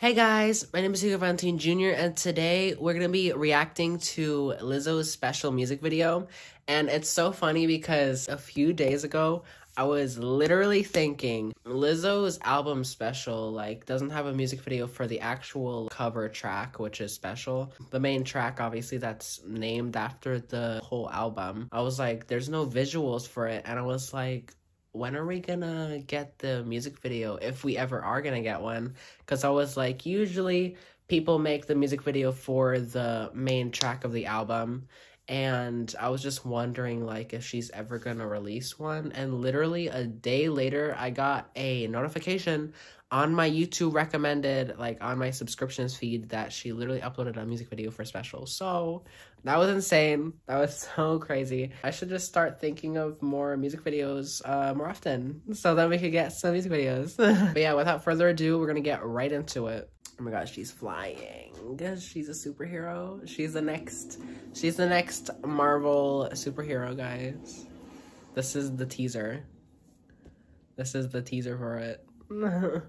Hey guys, my name is Hugo Valentin Jr. and today we're gonna be reacting to Lizzo's special music video. And it's so funny because a few days ago, I was literally thinking Lizzo's album special like doesn't have a music video for the actual cover track, which is special. The main track, obviously, that's named after the whole album. I was like, there's no visuals for it, and I was like, when are we gonna get the music video if we ever are gonna get one? Because i was like usually people make the music video for the main track of the album and i was just wondering like if she's ever gonna release one and literally a day later i got a notification on my youtube recommended like on my subscriptions feed that she literally uploaded a music video for special so that was insane. That was so crazy. I should just start thinking of more music videos uh, more often so that we could get some music videos. but yeah, without further ado, we're gonna get right into it. Oh my gosh, she's flying. She's a superhero. She's the next, she's the next Marvel superhero, guys. This is the teaser. This is the teaser for it.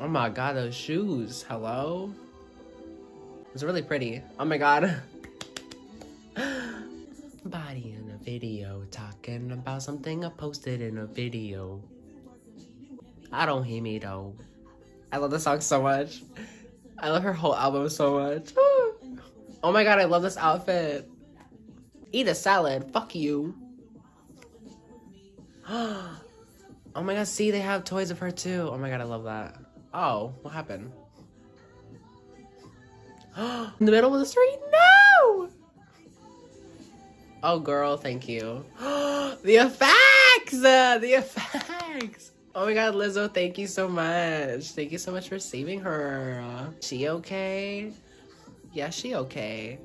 oh my god, those shoes. Hello? It's really pretty. Oh my god. Body in a video talking about something I posted in a video. I don't hate me though. I love this song so much. I love her whole album so much. oh my god, I love this outfit. Eat a salad. Fuck you. oh my god, see, they have toys of her too. Oh my god, I love that. Oh, what happened? in the middle of the street? No! Oh, girl, thank you. the effects! Uh, the effects! Oh my god, Lizzo, thank you so much. Thank you so much for saving her. She okay? Yeah, she okay.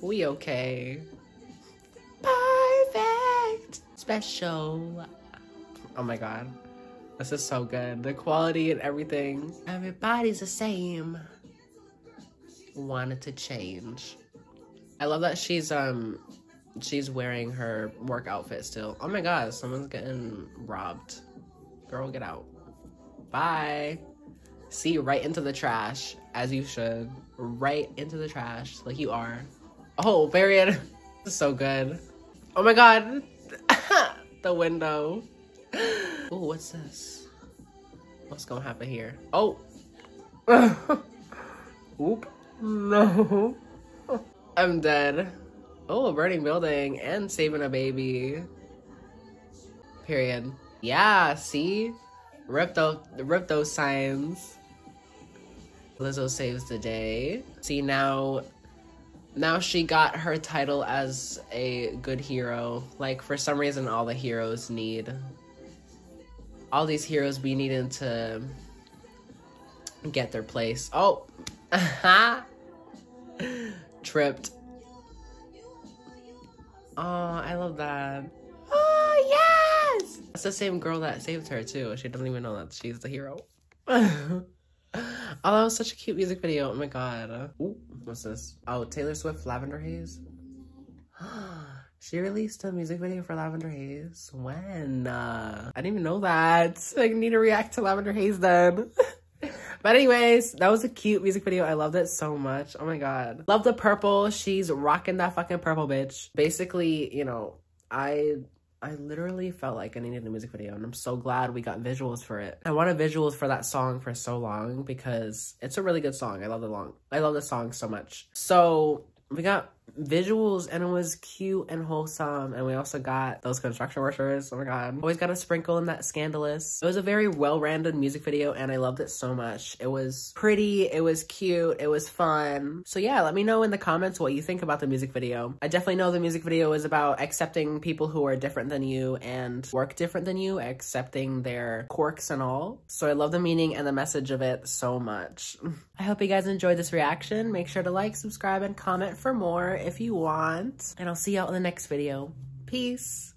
We okay. Perfect! Special. Oh my god. This is so good. The quality and everything. Everybody's the same wanted to change. I love that she's um she's wearing her work outfit still. Oh my god, someone's getting robbed. Girl, get out. Bye. See right into the trash, as you should. Right into the trash, like you are. Oh, Varian. so good. Oh my god. the window. Oh, what's this? What's gonna happen here? Oh. Oop. No. I'm dead. Oh, a burning building and saving a baby. Period. Yeah, see? Rip those, rip those signs. Lizzo saves the day. See, now, now she got her title as a good hero. Like, for some reason, all the heroes need... All these heroes be needing to get their place. Oh! Tripped. Oh, I love that. It's the same girl that saved her, too. She doesn't even know that she's the hero. oh, that was such a cute music video. Oh my god. Ooh, what's this? Oh, Taylor Swift Lavender Haze. she released a music video for Lavender Haze. When? Uh, I didn't even know that. I need to react to Lavender Haze then. But anyways, that was a cute music video. I loved it so much. Oh my god. Love the purple. She's rocking that fucking purple bitch. Basically, you know, I I literally felt like I needed a music video and I'm so glad we got visuals for it. I wanted visuals for that song for so long because it's a really good song. I love the long I love the song so much. So we got visuals and it was cute and wholesome and we also got those construction workers oh my god. Always got a sprinkle in that scandalous. It was a very well-rounded music video and i loved it so much. It was pretty it was cute it was fun. So yeah let me know in the comments what you think about the music video. I definitely know the music video is about accepting people who are different than you and work different than you accepting their quirks and all. So i love the meaning and the message of it so much. I hope you guys enjoyed this reaction. Make sure to like subscribe and comment for more if you want. And I'll see y'all in the next video. Peace.